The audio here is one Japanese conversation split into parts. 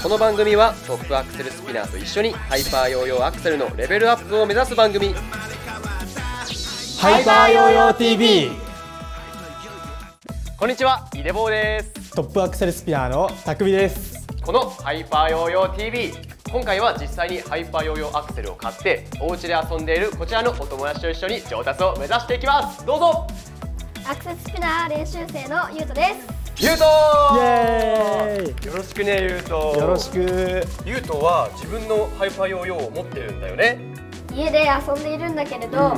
この番組はトップアクセルスピナーと一緒にハイパーヨーヨーアクセルのレベルアップを目指す番組。ハイパーヨーヨー TV こんにちはイデボーです。トップアクセルスピナーのたくみです。このハイパーヨーヨー TV 今回は実際にハイパーヨーヨーアクセルを買ってお家で遊んでいるこちらのお友達と一緒に上達を目指していきます。どうぞ。アクセルスピナー練習生のゆうとです。ゆうとよろしくねゆうとイよろしく。ゆうとは自分のハイパーヨーヨーを持ってるんだよね。家で遊んでいるんだけれど、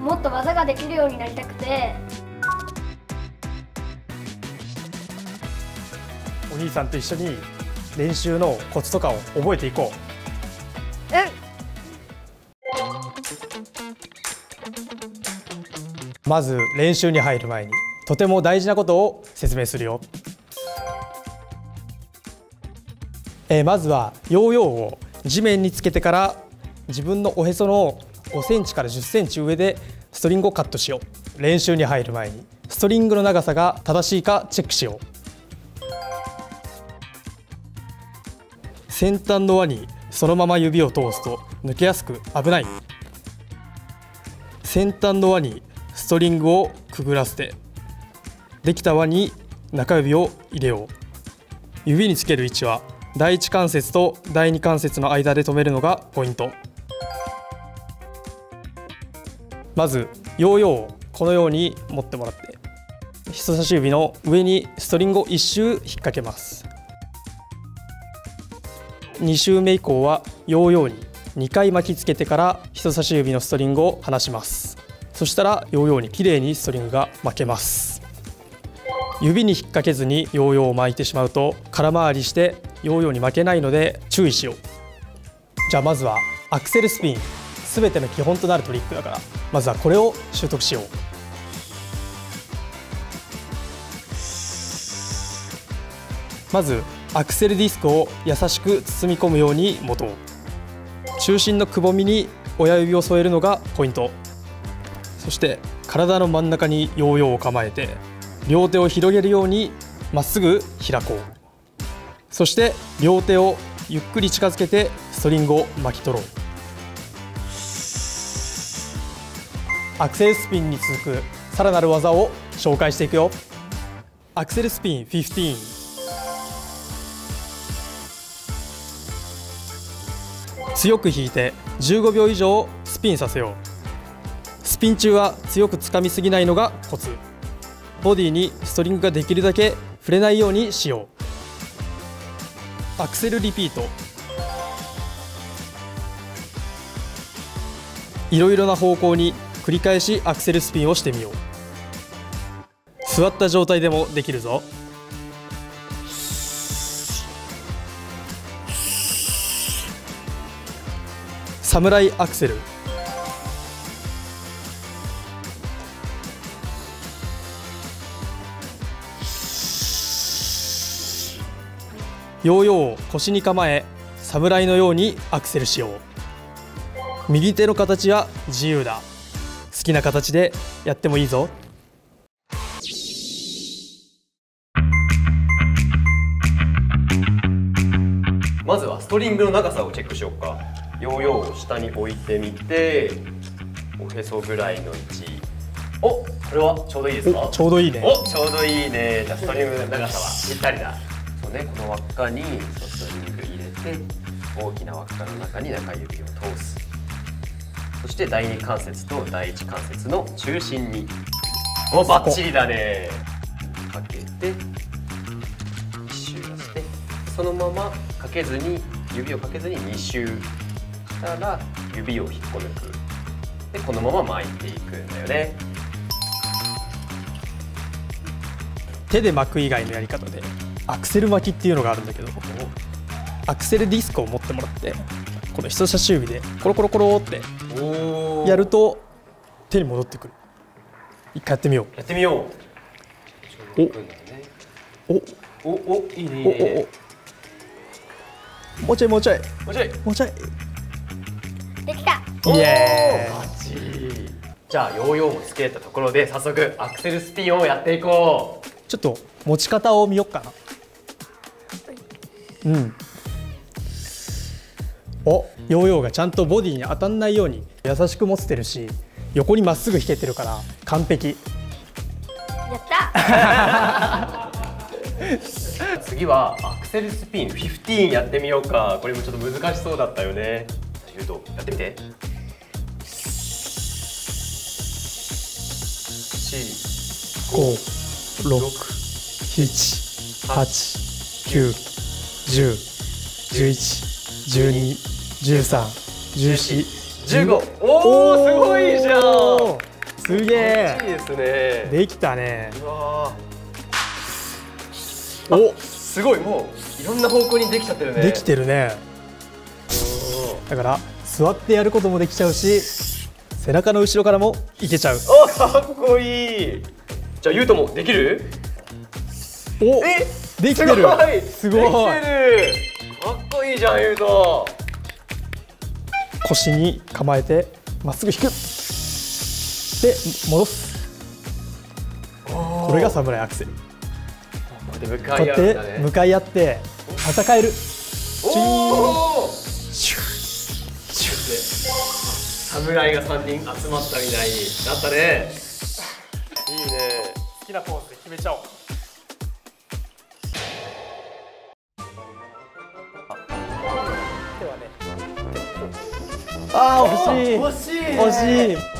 もっと技ができるようになりたくて、お兄さんと一緒に練習のコツとかを覚えていこう。まず練習に入る前にとても大事なことを説明するよ。えーまずはヨーヨーを地面につけてから自分のおへその5センチから10センチ上でストリングをカットしよう。練習に入る前に。ストリングの長さが正しいかチェックしよう。先端の輪にそのまま指を通すと抜けやすく危ない。先端の輪にストリングをくぐらせてできた輪に中指を入れよう。指につける位置は第一関節と第二関節の間で止めるのがポイント。まずヨーヨーをこのように持ってもらって人差し指の上にストリングを1周引っ掛けます。2周目以降はヨーヨーに2回巻きつけてから人差し指のストリングを離します。そしたらヨーヨーにきれいにストリングが巻けます。指に引っ掛けずにヨーヨーを巻いてしまうと空回りしてヨーヨーに負けないので注意しよう。じゃあまずはアクセルスピン。すべての基本となるトリックだからまずはこれを習得しよう。まずアクセルディスクを優しく包み込むように持とう。中心のくぼみに親指を添えるのがポイント。そして体の真ん中にヨーヨーを構えて両手を広げるようにまっすぐ開こう。そして両手をゆっくり近づけてストリングを巻き取ろう。アクセルスピンに続くさらなる技を紹介していくよ。アクセルスピン15強く引いて15秒以上スピンさせよう。スピン中は強くつかみすぎないのがコツ。ボディにストリングができるだけ触れないようにしよう。アクセルリピート。いろいろな方向に繰り返しアクセルスピンをしてみよう。座った状態でもできるぞ。サムライアクセル。ヨーヨーを腰に構え侍のようにアクセルしよう。右手の形は自由だ。好きな形でやってもいいぞ。まずはストリングの長さをチェックしようか。ヨーヨーを下に置いてみておへそぐらいの位置。おこれはちょうどいいですか？おちょうどいいね。おちょうどいいね。じゃあストリングの長さはぴったりだねこの輪っかにストリング入れて大きな輪っかの中に中指を通す。そして第二関節と第一関節の中心に。おバッチリだね。かけて一周して。そのままかけずに指をかけずに2周したら指を引っこ抜く。でこのまま巻いていくんだよね。手で巻く以外のやり方でアクセル巻きっていうのがあるんだけどアクセルディスクを持ってもらってこの人差し指でコロコロコロってやると手に戻ってくる。一回やってみよやってみよう。お。お。うお。おおいいね。いいおねおお。もうちょいもうちょい。もうちょい。もうちょい。できた。イエおーバッチリじゃあヨーヨーもつけたところで早速アクセルスピンをやっていこう。ちょっと持ち方を見よっかなうん。おヨーヨーがちゃんとボディに当たんないように優しく持ってるし横にまっすぐ引けてるから完璧。やった。次はアクセルスピン15やってみようか。これもちょっと難しそうだったよね。ゆうとやってみて。五、六、七、八、九、十、十一、十二、十三、十四、15おおすごいじゃん。すげえ。いいですね。できたね。うわー。お。すごい。もういろんな方向にできちゃってるね。できてるね。だから座ってやることもできちゃうし背中の後ろからもいけちゃう。おかっこいい。じゃあゆうともできる？お。えできてる。すごい。すごい。できてる。かっこいいじゃんゆうと腰に構えてまっすぐ引く。で戻す。これがサムライアクセル。こうやって向こかい合って戦える。侍が3人集まったみたいになったね。いいね。好きなポーズで決めちゃおうあー惜しい惜し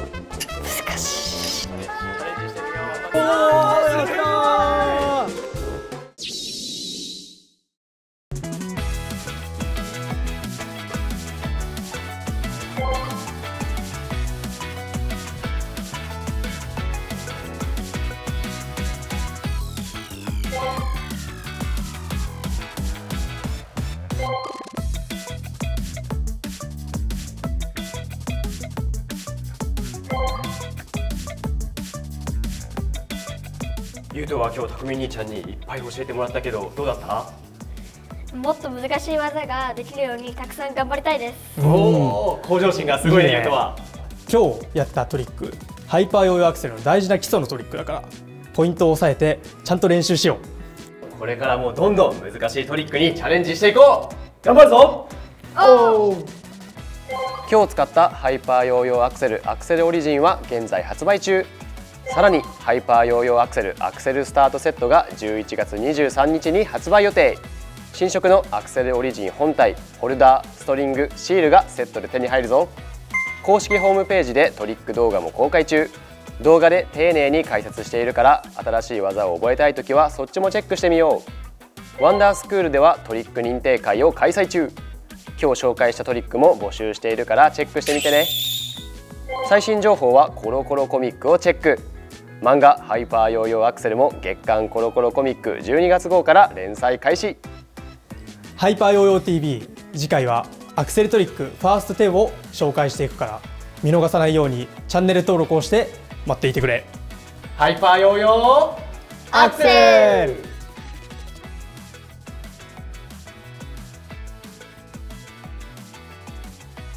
ゆうとは今日たくみ兄ちゃんにいっぱい教えてもらったけどどうだった？もっと難しい技ができるようにたくさん頑張りたいです。おお向上心がすごいねいいねゆうとは今日やったトリックハイパーヨーヨーアクセルの大事な基礎のトリックだからポイントを押さえてちゃんと練習しよう。これからもどんどん難しいトリックにチャレンジしていこう。頑張るぞ。今日使ったハイパーヨーヨーアクセルアクセルオリジンは現在発売中さらにハイパーヨーヨーアクセルアクセルスタートセットが11月23日に発売予定。新色のアクセルオリジン本体ホルダーストリングシールがセットで手に入るぞ。公式ホームページでトリック動画も公開中。動画で丁寧に解説しているから新しい技を覚えたい時はそっちもチェックしてみよう。ワンダースクールではトリック認定会を開催中。今日紹介したトリックも募集しているからチェックしてみてね。最新情報はコロコロコミックをチェック。漫画ハイパーヨーヨーアクセルも月刊コロコロコミック12月号から連載開始。ハイパーヨーヨー TV 次回はアクセルトリックファースト10を紹介していくから見逃さないようにチャンネル登録をして待っていてくれ。ハイパーヨーヨーアクセル